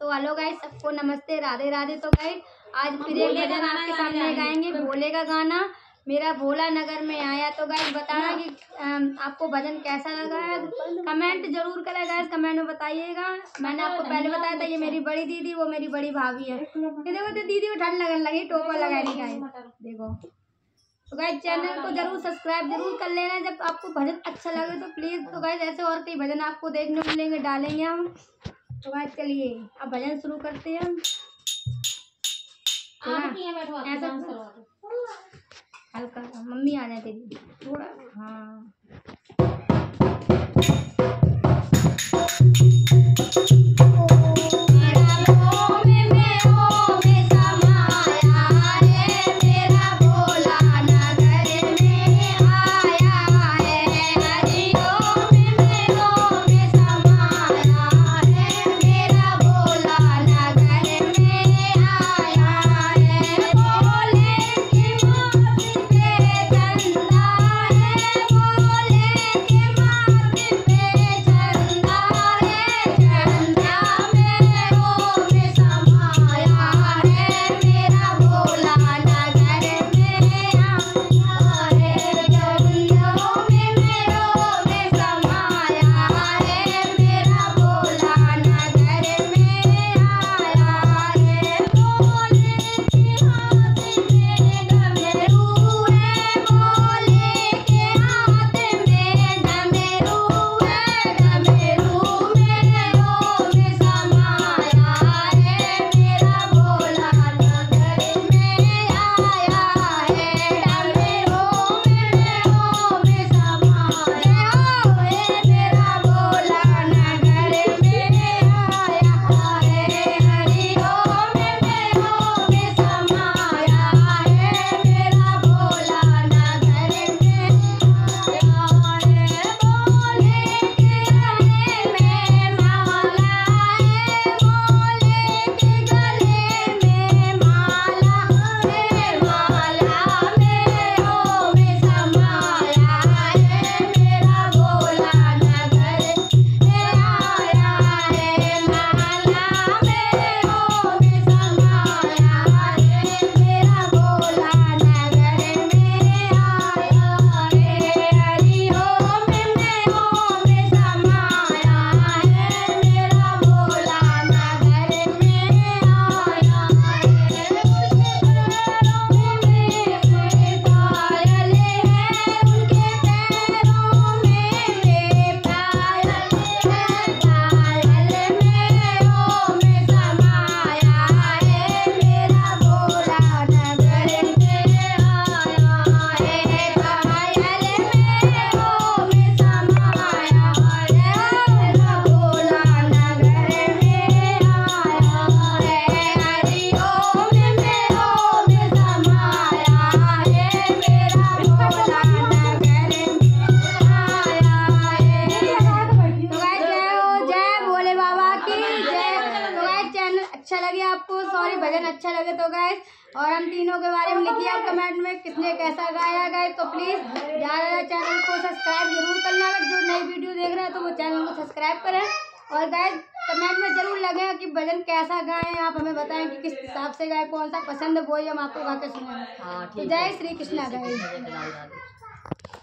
तो hello guys सबको नमस्ते राधे राधे। तो गाइस आज फिर एक भजन आपके सामने गाएँगे भोले का गाना। मेरा भोला नगर में आया। तो गाइस बताना कि आपको भजन कैसा लगा? है कमेंट ज़रूर करें गाइस कमेंट में बताइएगा। मैंने आपको पहले बताया था ये मेरी बड़ी दीदी वो मेरी बड़ी भाभी है। ये देखो तो दीदी को ठंड लगने लगी टोपा लगा दी गाइस। देखो। तो गाइस चैनल को ज़रूर सब्सक्राइब ज़रूर कर लेना। जब आपको भजन अच्छा लगे तो प्लीज़ तो गाइस ऐसे और कई भजन आपको देखने मिलेंगे डालेंगे हम। तो गाइस चलिए अब भजन शुरू करते हैं हम। हाँ, ऐसा हल्का मम्मी आ जाए तेरी। थोड़ा हाँ। आपको सॉरी भजन अच्छा लगे तो गाइस और हम तीनों के बारे में लिखिए आप कमेंट में किसने कैसा गाया गाइस तो प्लीज़ ज़्यादा चैनल को सब्सक्राइब ज़रूर करना। अगर जो नई वीडियो देख रहे हैं तो वो चैनल को सब्सक्राइब करें। और गाइस कमेंट में ज़रूर लगे कि भजन कैसा गाएँ आप हमें बताएँ कि किस हिसाब से गाए कौन सा पसंद है वो ही हम आपको गा के सुनाएँ हाँ तो जय श्री कृष्णा है